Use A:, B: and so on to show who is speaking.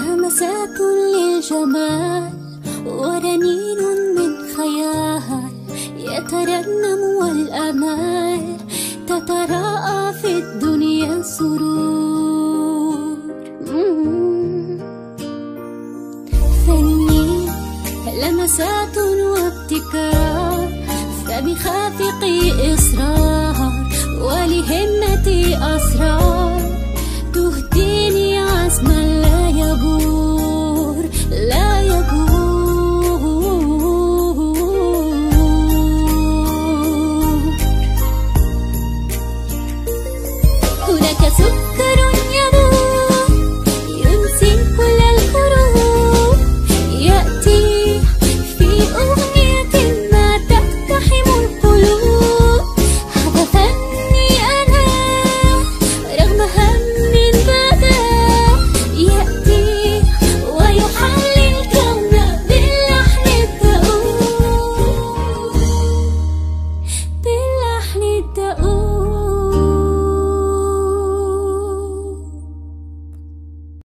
A: لمسات للجمال ورنين من خيال يترنم والأمال تتراءى في الدنيا سرور. فني لمسات وابتكار فبخافقي إصرار ولهمتي かすっくら